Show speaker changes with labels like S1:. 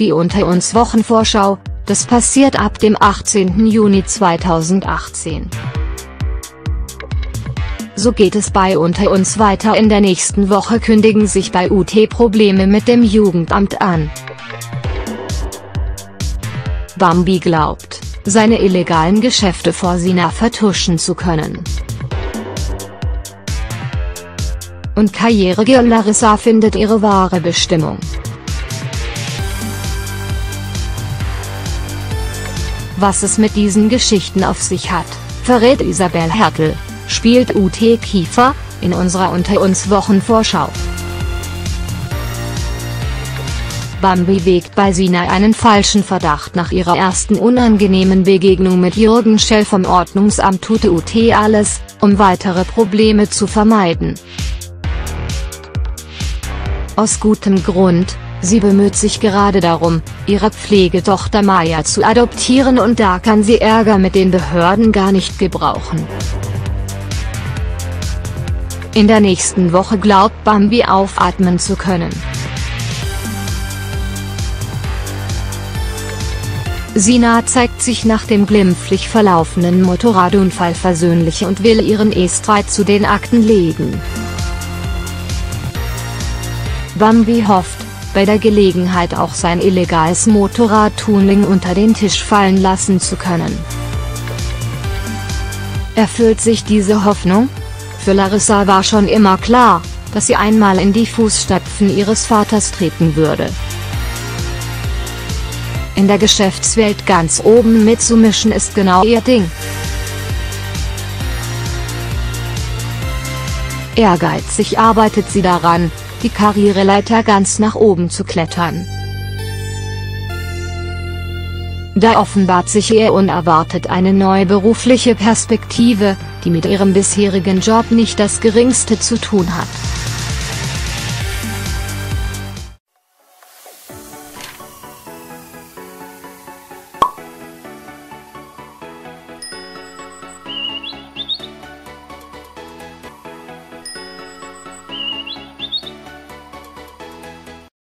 S1: Die Unter uns Wochenvorschau, das passiert ab dem 18. Juni 2018. So geht es bei Unter uns weiter in der nächsten Woche kündigen sich bei UT Probleme mit dem Jugendamt an. Bambi glaubt, seine illegalen Geschäfte vor Sina vertuschen zu können. Und Karrieregirl Larissa findet ihre wahre Bestimmung. Was es mit diesen Geschichten auf sich hat, verrät Isabel Hertel, spielt UT Kiefer, in unserer Unter uns Wochenvorschau. Bambi wägt bei Sina einen falschen Verdacht nach ihrer ersten unangenehmen Begegnung mit Jürgen Schell vom Ordnungsamt tut UT alles, um weitere Probleme zu vermeiden. Aus gutem Grund, sie bemüht sich gerade darum, ihre Pflegetochter Maya zu adoptieren und da kann sie Ärger mit den Behörden gar nicht gebrauchen. In der nächsten Woche glaubt Bambi aufatmen zu können. Sina zeigt sich nach dem glimpflich verlaufenden Motorradunfall versöhnlich und will ihren E-Streit zu den Akten legen. Bambi hofft, bei der Gelegenheit auch sein illegales Motorradtuning unter den Tisch fallen lassen zu können. Erfüllt sich diese Hoffnung? Für Larissa war schon immer klar, dass sie einmal in die Fußstapfen ihres Vaters treten würde in der Geschäftswelt ganz oben mitzumischen ist genau ihr Ding. Ehrgeizig arbeitet sie daran, die Karriereleiter ganz nach oben zu klettern. Da offenbart sich ihr unerwartet eine neue berufliche Perspektive, die mit ihrem bisherigen Job nicht das geringste zu tun hat.